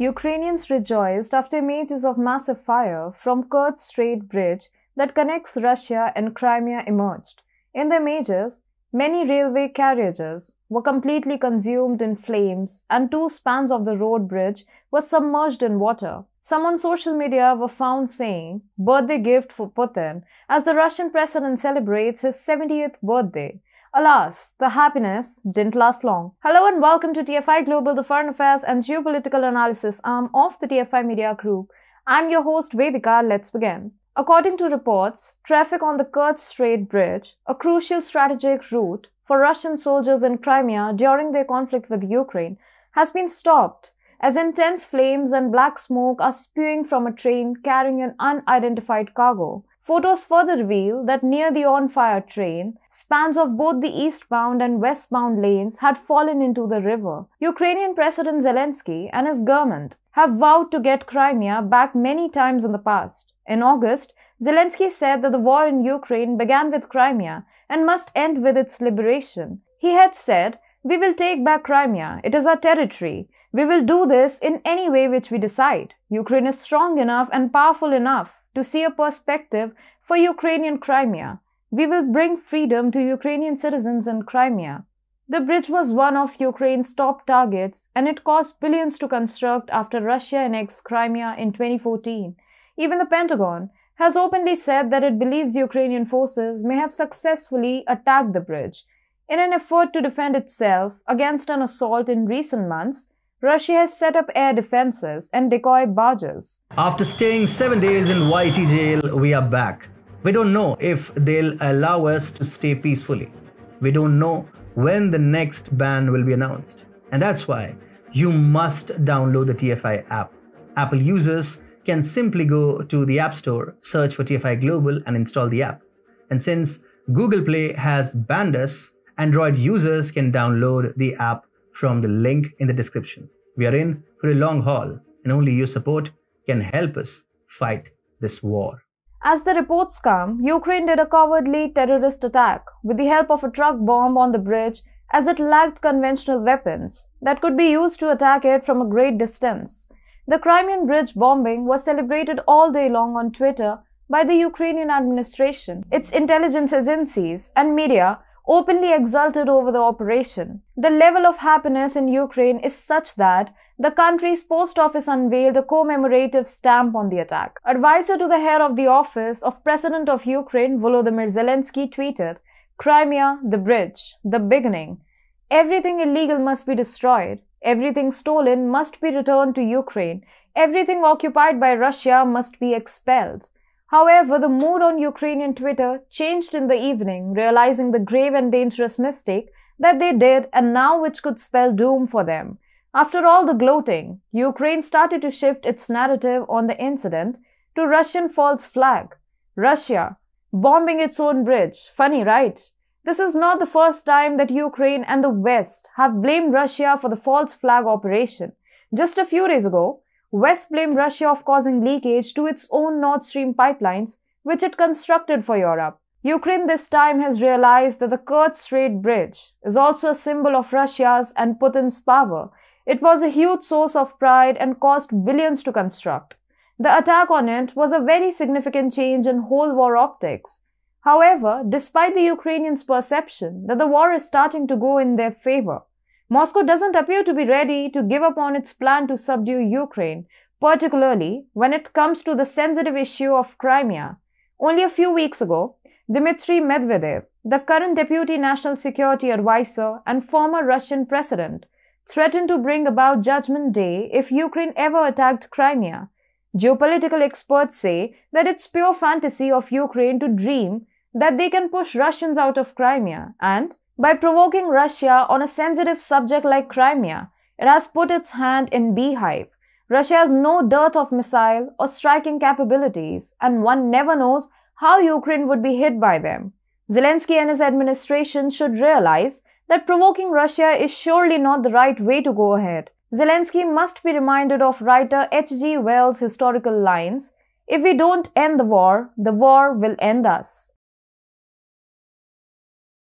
Ukrainians rejoiced after images of massive fire from Kerch Strait Bridge that connects Russia and Crimea emerged. In the images, many railway carriages were completely consumed in flames and two spans of the road bridge were submerged in water. Some on social media were found saying, birthday gift for Putin, as the Russian president celebrates his 70th birthday. Alas, the happiness didn't last long. Hello and welcome to TFI Global, the foreign affairs and geopolitical analysis arm of the TFI Media Group. I'm your host Vedika. Let's begin. According to reports, traffic on the Kerch Strait Bridge, a crucial strategic route for Russian soldiers in Crimea during their conflict with Ukraine, has been stopped as intense flames and black smoke are spewing from a train carrying an unidentified cargo. Photos further reveal that near the on fire train, spans of both the eastbound and westbound lanes had fallen into the river. Ukrainian President Zelensky and his government have vowed to get Crimea back many times in the past. In August, Zelensky said that the war in Ukraine began with Crimea and must end with its liberation. He had said, We will take back Crimea. It is our territory. We will do this in any way which we decide. Ukraine is strong enough and powerful enough to see a perspective for Ukrainian Crimea. We will bring freedom to Ukrainian citizens in Crimea. The bridge was one of Ukraine's top targets and it cost billions to construct after Russia annexed Crimea in 2014. Even the Pentagon has openly said that it believes Ukrainian forces may have successfully attacked the bridge. In an effort to defend itself against an assault in recent months, Russia has set up air defenses and decoy barges. After staying seven days in YT jail, we are back. We don't know if they'll allow us to stay peacefully. We don't know when the next ban will be announced. And that's why you must download the TFI app. Apple users can simply go to the App Store, search for TFI Global, and install the app. And since Google Play has banned us, Android users can download the app from the link in the description. We are in for a long haul, and only your support can help us fight this war. As the reports come, Ukraine did a cowardly terrorist attack with the help of a truck bomb on the bridge as it lacked conventional weapons that could be used to attack it from a great distance. The Crimean bridge bombing was celebrated all day long on Twitter by the Ukrainian administration, its intelligence agencies, and media openly exulted over the operation. The level of happiness in Ukraine is such that the country's post office unveiled a commemorative stamp on the attack. Advisor to the head of the office of President of Ukraine, Volodymyr Zelensky, tweeted, Crimea, the bridge, the beginning. Everything illegal must be destroyed. Everything stolen must be returned to Ukraine. Everything occupied by Russia must be expelled. However, the mood on Ukrainian Twitter changed in the evening, realizing the grave and dangerous mistake that they did and now which could spell doom for them. After all the gloating, Ukraine started to shift its narrative on the incident to Russian false flag. Russia, bombing its own bridge. Funny, right? This is not the first time that Ukraine and the West have blamed Russia for the false flag operation. Just a few days ago, West blamed Russia of causing leakage to its own Nord Stream pipelines, which it constructed for Europe. Ukraine this time has realized that the Kerch Strait Bridge is also a symbol of Russia's and Putin's power. It was a huge source of pride and cost billions to construct. The attack on it was a very significant change in whole war optics. However, despite the Ukrainians' perception that the war is starting to go in their favor, Moscow doesn't appear to be ready to give up on its plan to subdue Ukraine, particularly when it comes to the sensitive issue of Crimea. Only a few weeks ago, Dmitry Medvedev, the current deputy national security advisor and former Russian president, threatened to bring about Judgment Day if Ukraine ever attacked Crimea. Geopolitical experts say that it's pure fantasy of Ukraine to dream that they can push Russians out of Crimea and by provoking Russia on a sensitive subject like Crimea, it has put its hand in beehive. Russia has no dearth of missile or striking capabilities, and one never knows how Ukraine would be hit by them. Zelensky and his administration should realize that provoking Russia is surely not the right way to go ahead. Zelensky must be reminded of writer H.G. Wells' historical lines If we don't end the war, the war will end us.